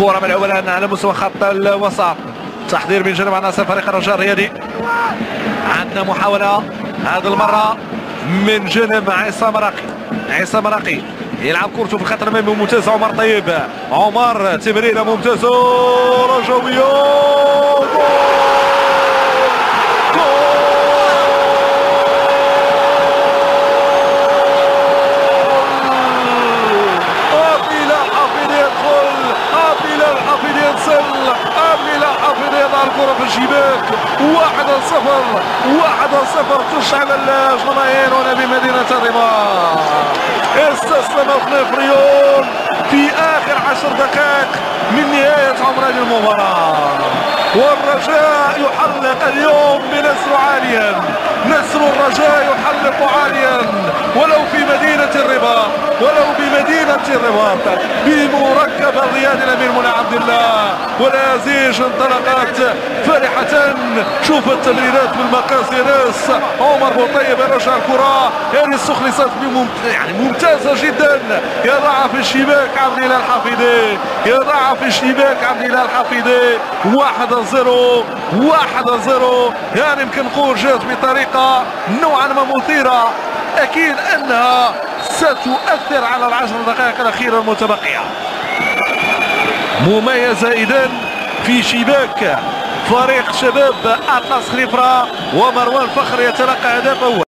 كرة ملعوبة على مستوى خط الوسط. تحضير من جانب عناصر فريق الرجاء الرياضي عندنا محاولة هذه المرة من جانب عصام راقي عصام راقي يلعب كورته في الخط الأمامي ممتاز. عمر طيب. عمر تمريره ممتازه رجويه الكرة في الشباك واحد صفر. واحد صفر. تشعل الجماهير هنا بمدينة الرباط استسلم فنفريون في آخر عشر دقائق من نهاية عمر هذه المباراة. والرجاء يحلق اليوم بنسر عاليا. نسر الرجاء يحلق عاليا. ولو في مدينة ولو بمدينة الرباط بمركب الرياضي الأمير منى عبد الله. والازيج انطلقت فرحة. شوف التمريرات بالمقاس راس عمر بوطيب رجع الكرة. هذه استخلصت يعني ممتازة جدا. يضعها في الشباك عبد الاله الحفيدي. يضعها في الشباك عبد الاله الحفيدي. 1 0 1 0 يعني يمكن نقول جات بطريقة نوعا ما مثيرة. أكيد أنها ستؤثر على العشر دقائق الأخيرة المتبقية. مميزة اذا في شباك فريق شباب اطلس خليفره ومروان فخر يتلقى هدف اول